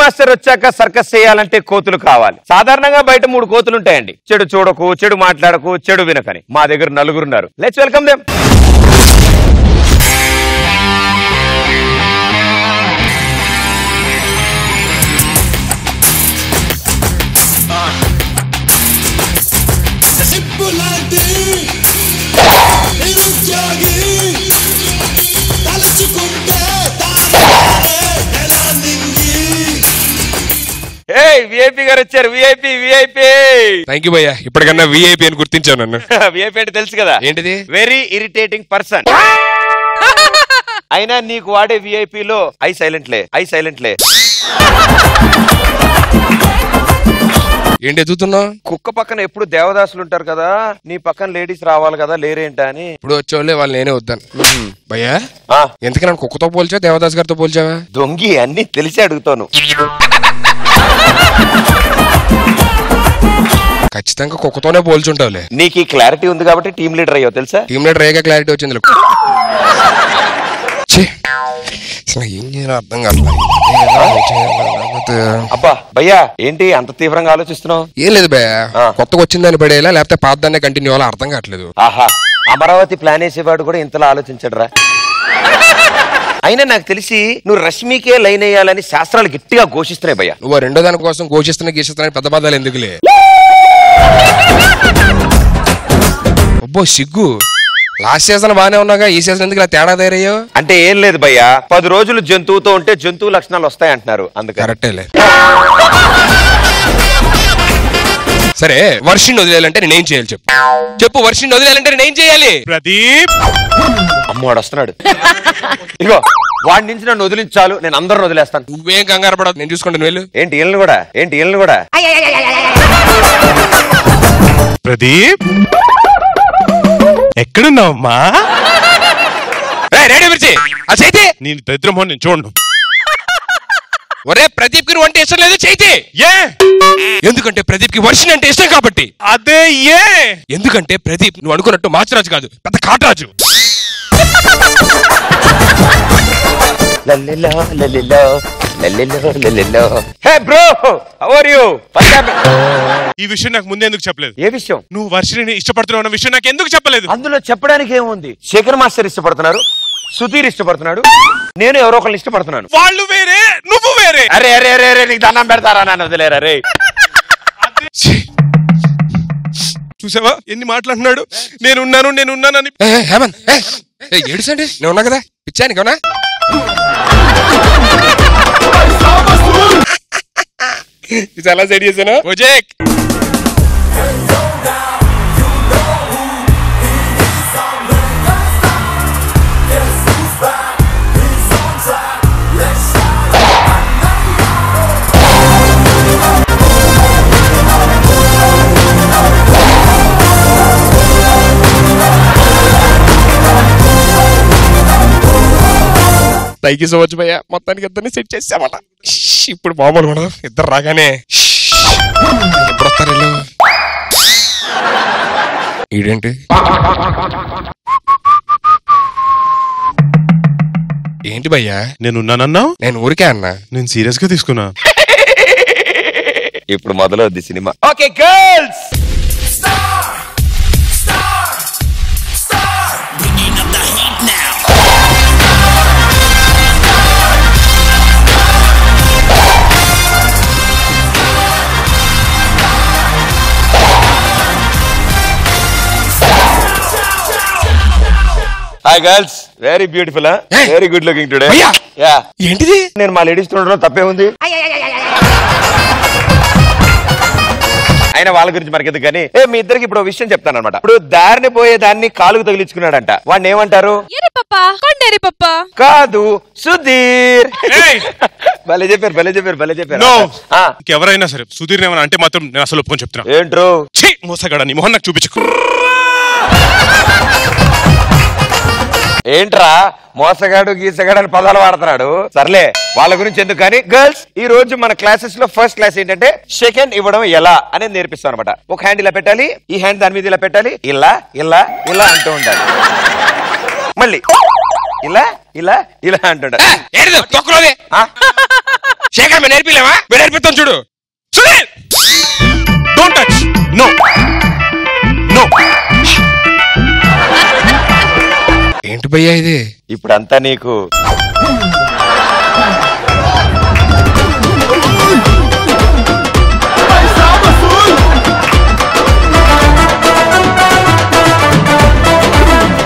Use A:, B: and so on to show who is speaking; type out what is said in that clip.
A: Master వచ్చాక circus చేయాలంటే కోతులు కావాలి. సాధారణంగా బయట మూడు కోతులు ఉంటాయండి చెడు చూడకు చెడు మాట్లాడకు చెడు వినకని. మా దగ్గర నలుగురున్నారు. Let's welcome them a VIP గారు వచ్చారు. విఐపి విఐపి
B: థ్యాంక్ యూ భయ్యా. ఇప్పటికన్నా విఐపి అని గుర్తించావు నన్ను.
A: విఐపి అంటే తెలుసు కదా.
B: ఏంటిది?
A: వెరీ ఇరిటేటింగ్ పర్సన్ అయినా నీకు వాడే విఐపి లో ఐ సైలెంట్లే ఐ సైలెంట్లే
B: ఏంటి ఎదుగుతున్నావు?
A: కుక్క పక్కన ఎప్పుడు దేవదాసులు ఉంటారు కదా నీ పక్కన లేడీస్ రావాలి కదా లేరేంటా అని.
B: ఇప్పుడు వచ్చేవాళ్ళే వాళ్ళు నేనే వద్దాను. భయ్యా
A: ఆ,
B: నన్ను కుక్కతో పోల్చావా దేవదాస్ గారితో పోల్చావా?
A: దొంగి అన్ని తెలిసి అడుగుతాను.
B: ఖచ్చితంగా కుక్కతోనే పోల్చుంటావులే.
A: నీకు ఈ క్లారిటీ ఉంది కాబట్టి టీం లీడర్ అయ్యో తెలుసా?
B: టీమ్ లీడర్ రేగా క్లారిటీ వచ్చింది అసలు ఏం చేయాలో అర్థం
A: అబ్బా భయ్యా ఏంటి అంత తీవ్రంగా ఆలోచిస్తున్నావు?
B: ఏం లేదు భయ్యా. కొత్తగా వచ్చిందని పడేలా లేకపోతే పాతదాన్నే కంటిన్యూ అవ్వాలో అర్థం కావట్లేదు.
A: ఆహా అమరావతి ప్లాన్ వేసేవాడు కూడా ఇంతలా ఆలోచించడరా. అయినా నాకు తెలిసి నువ్వు రష్మికే లైన్ వేయాలని శాస్త్రాలు గట్టిగా ఘోషిస్తున్నాయి భయ్యా.
B: నువ్వు ఆ రెండో దాని కోసం ఘోషిస్తున్న గీషిస్తున్న పెద్ద పదాలు ఎందుకులే? అబ్బో సిగ్గు. లాస్ట్ సీజన్ బానే ఉన్నాగా ఈ సీజన్ ఎందుకు ఇలా తేడా తయారయ్యో
A: అంటే ఏం లేదు భయ్యా పది రోజులు జంతువుతో ఉంటే జంతువు లక్షణాలు వస్తాయి అంటున్నారు అందుకని.
B: కరెక్టేలే. సరే వర్షిని వదిలేయాలంటే నేనేం చేయాలి చెప్పు? చెప్పు వర్షిని వదిలేయాలంటే నేనేం చేయాలి?
C: ప్రదీప్!
A: అమ్మవాడు వస్తున్నాడు. ఇగో వాడి నుంచి నన్ను వదిలించాలు నేను అందరిని వదిలేస్తాను.
B: నువ్వేం కంగారు పడదు నేను చూసుకుంటాను వెళ్ళు.
A: ఏంటి వీళ్ళని కూడా? ఏంటి వీళ్ళని కూడా?
C: ప్రదీప్! ఎక్కడున్నావమ్మా?
B: రేయ్, రెడీ మిర్చి! ఆ చైతే!
C: నేను దరిద్రమోహన్ నేను చూడను.
B: ఒరే ప్రదీప్కి నువ్వు అంటే ఇష్టం లేదు చైతే
C: ఏ?
B: ఎందుకంటే ప్రదీప్కి వర్షిని అంటే ఇష్టం కాబట్టి.
C: అదే ఏ?
B: ఎందుకంటే ప్రదీప్ నువ్వు అనుకున్నట్టు మాచిరాజు కాదు పెద్ద కాటరాజు.
A: లల్లిలో, లల్లిలో, లల్లిలో, లల్లిలో. Hey bro how are you
C: ఈ విషయం నాకు ముందే ఎందుకు చెప్పలేదు?
A: ఏ విషయం?
C: నువ్వు వర్షిని ఇష్టపడుతున్నావు అన్న విషయం నాకు ఎందుకు చెప్పలేదు?
A: అందులో చెప్పడానికి ఏముంది? శేఖర్ మాస్టర్ ఇష్టపడుతున్నారు. సుధీర్ ఇష్టపడుతున్నాడు. నేను ఎవరో ఒకరిని ఇష్టపడుతున్నాను.
C: వాళ్ళు వేరే నువ్వు వేరే.
A: అరే అరే అరే అరే నీకు దండం పెడతారా నన్ను వదిలేరా రే!
C: చూసావా? ఎన్ని మాట్లాడుతున్నాడు? నేనున్నాను నేనున్నానని.
B: ఏ, ఏ, హేమంత్ ఏ, ఏ, ఏడుసండి? నేను ఉన్నా కదా? పిచ్చాను అవునా చాలా సెట్ చేశాను? ఓజేక్ థ్యాంక్ యూ సో మచ్ భయ్య. మొత్తానికి ఇద్దరిని సెట్ చేసామట. ఇప్పుడు మామూలు కూడా ఇద్దరు రాగానే ఎప్పుడు వస్తారు వీళ్ళు? ఈడేంటి? ఏంటి భయ్యా?
C: నేనున్నానన్నావు
B: నేను ఊరికే అన్నా.
C: నేను సీరియస్గా తీసుకున్నా.
A: ఇప్పుడు మొదలవుద్ది cinema. Okay girls hi girls very beautiful. Very good looking today
B: ఏంటిది?
A: నేను మా లేడీస్ చూడడంలో తప్పే ఉంది. అయినా వాళ్ళ గురించి మనకెందుకు కానీ? ఏ మీ ఇద్దరికి ఇప్పుడు విషయం చెప్తాను అనమాట ఇప్పుడు దారిని పోయే దాన్ని కాలుకు తగిలించుకున్నాడంట. వాడిని ఏమంటారు? కాదు సుధీర్. భలే చెప్పారు భలే చెప్పారు భలే చెప్పారు.
C: నో!
A: ఆ,
C: ఇంకెవరైనా సరే సుధీర్ ఏమైనా అంటే మాత్రం నేను అసలు ఒప్పుకొని చెప్తున్నా.
A: ఏంట్రో?
C: ఛీ! మోసగాడ నీ మొహన్ నాకు చూపించకు.
A: ఏంట్రా మోసగాడు గీసగాడు అని పదాలు వాడుతున్నాడు? సర్లే వాళ్ళ గురించి ఎందుకు కానీ? గర్ల్స్ ఈ రోజు మన క్లాసెస్లో ఫస్ట్ క్లాస్ ఏంటంటే సెకండ్ ఇవ్వడం ఎలా అనేది నేర్పిస్తాం అనమాట ఒక హ్యాండ్ ఇలా పెట్టాలి ఈ హ్యాండ్ దాని మీద ఇలా పెట్టాలి ఇలా ఇలా ఇలా అంటూ ఉండాలి. మళ్ళీ ఇలా ఇలా ఇలా అంటుండాలి?
B: శేఖర్ మేము నేర్పిస్తాం చూడు.
C: డోంట్ టచ్ నో
B: భయ్యా ఇది?
A: ఇప్పుడంతా నీకు